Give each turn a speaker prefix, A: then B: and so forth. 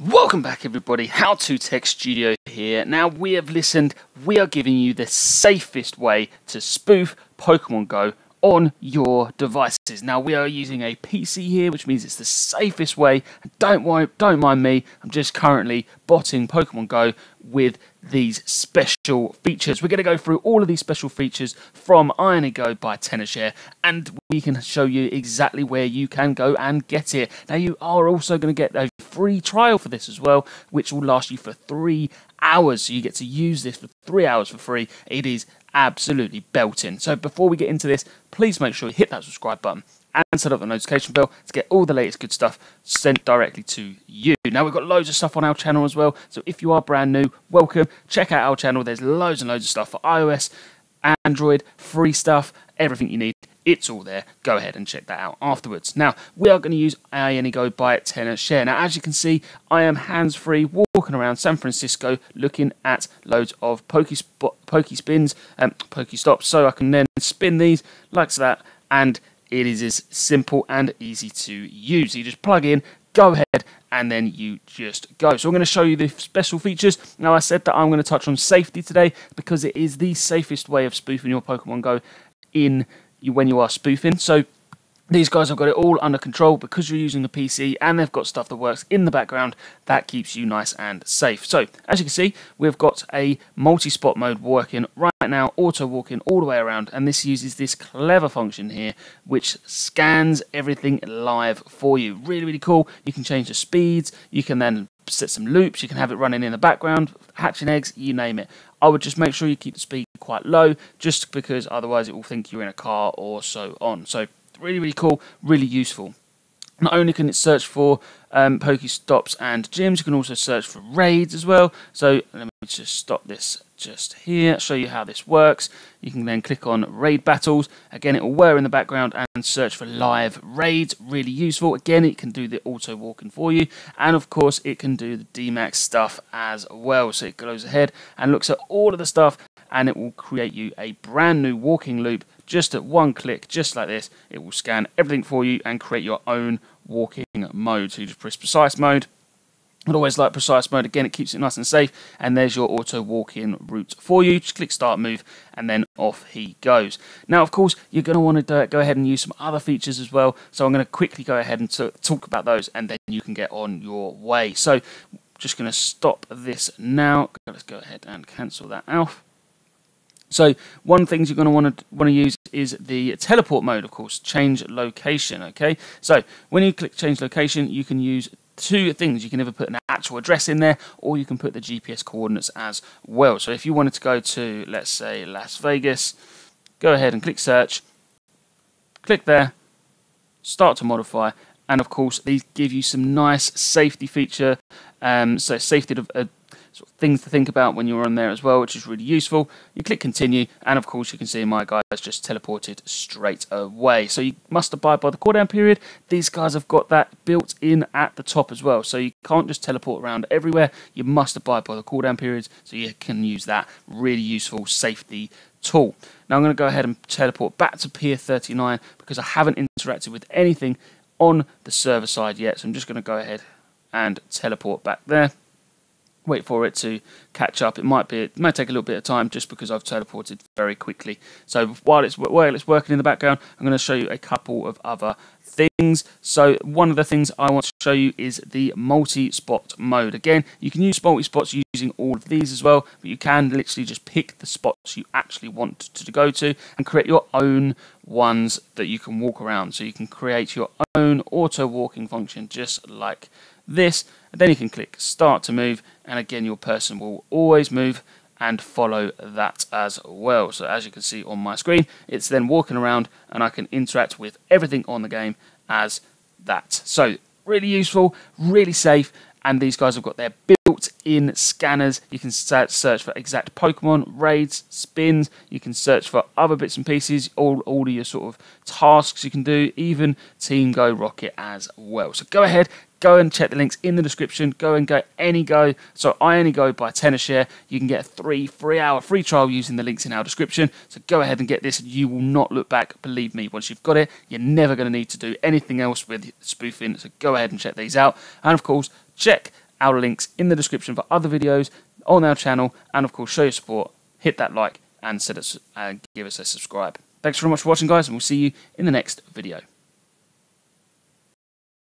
A: Welcome back, everybody. How to Tech Studio here. Now, we have listened, we are giving you the safest way to spoof Pokemon Go on your devices. Now, we are using a PC here, which means it's the safest way. Don't worry, don't mind me, I'm just currently botting Pokemon Go with these special features. We're going to go through all of these special features from iAnyGo by Tenorshare, and we can show you exactly where you can go and get it. Now, you are also going to get a free trial for this as well, which will last you for three hours. So you get to use this for three hours for free. It is absolutely belting. So before we get into this, please make sure you hit that subscribe button and set up the notification bell to get all the latest good stuff sent directly to you. Now, we've got loads of stuff on our channel as well, so if you are brand new, welcome. Check out our channel. There's loads and loads of stuff for iOS, Android, free stuff, everything you need. It's all there. Go ahead and check that out afterwards. Now, we are going to use iAnyGo by Tenorshare. Now, as you can see, I am hands-free walking around San Francisco looking at loads of Pokespot, Pokespins and um, Pokestops. So I can then spin these like that and it is as simple and easy to use. You just plug in, go ahead, and then you just go. So I'm going to show you the special features. Now I said that I'm going to touch on safety today because it is the safest way of spoofing your Pokemon Go in when you are spoofing. So these guys have got it all under control because you're using the PC and they've got stuff that works in the background that keeps you nice and safe. So as you can see, we've got a multi-spot mode working right now, auto walking all the way around, and this uses this clever function here, which scans everything live for you. Really, really cool. You can change the speeds. You can then set some loops. You can have it running in the background, hatching eggs, you name it. I would just make sure you keep the speed quite low, just because otherwise it will think you're in a car or so on. So really, really cool, really useful. Not only can it search for um, Pokestops and gyms, you can also search for raids as well. So let me just stop this just here, show you how this works. You can then click on raid battles. Again, it will whir in the background and search for live raids. Really useful. Again, it can do the auto walking for you. And of course, it can do the DMAX stuff as well. So it goes ahead and looks at all of the stuff and it will create you a brand new walking loop just at one click, just like this, it will scan everything for you and create your own walking mode. So you just press precise mode. I always like precise mode. Again, it keeps it nice and safe. And there's your auto walk-in route for you. Just click start move and then off he goes. Now, of course, you're going to want to go ahead and use some other features as well. So I'm going to quickly go ahead and talk about those and then you can get on your way. So just going to stop this now. Let's go ahead and cancel that out. So one things you're going to want to want to use is the teleport mode, of course, change location. Okay, so when you click change location, you can use two things. You can either put an actual address in there, or you can put the GPS coordinates as well. So if you wanted to go to, let's say, Las Vegas, go ahead and click search, click there, start to modify, and of course these give you some nice safety feature. Um, so safety of, uh, sort of things to think about when you're on there as well, which is really useful. You click continue, and of course you can see my guys just teleported straight away. So you must abide by the cooldown period. These guys have got that built in at the top as well, so you can't just teleport around everywhere. You must abide by the cooldown periods, so you can use that really useful safety tool. Now I'm going to go ahead and teleport back to Pier 39 because I haven't interacted with anything on the server side yet, so I'm just going to go ahead and teleport back there wait for it to catch up. It might be it might take a little bit of time just because I've teleported very quickly. So while it's while it's working in the background, I'm going to show you a couple of other things. So one of the things I want to show you is the multi-spot mode. Again, you can use multi-spots using all of these as well, but you can literally just pick the spots you actually want to go to and create your own ones that you can walk around. So you can create your own auto walking function just like this and then you can click start to move. And again your person will always move and follow that as well. So as you can see on my screen it's then walking around and I can interact with everything on the game as that. So really useful really safe and these guys have got their built-in scanners. You can search for exact Pokemon, raids, spins. You can search for other bits and pieces, all, all of your sort of tasks you can do, even Team Go Rocket as well. So go ahead, go and check the links in the description. Go and get any go So iAnyGo by Tenorshare. You can get a three free hour free trial using the links in our description. So go ahead and get this. You will not look back. Believe me, once you've got it, you're never going to need to do anything else with spoofing. So go ahead and check these out. And of course, check our links in the description for other videos on our channel, and of course, show your support, hit that like, and us and give us a subscribe. Thanks very much for watching, guys, and we'll see you in the next video.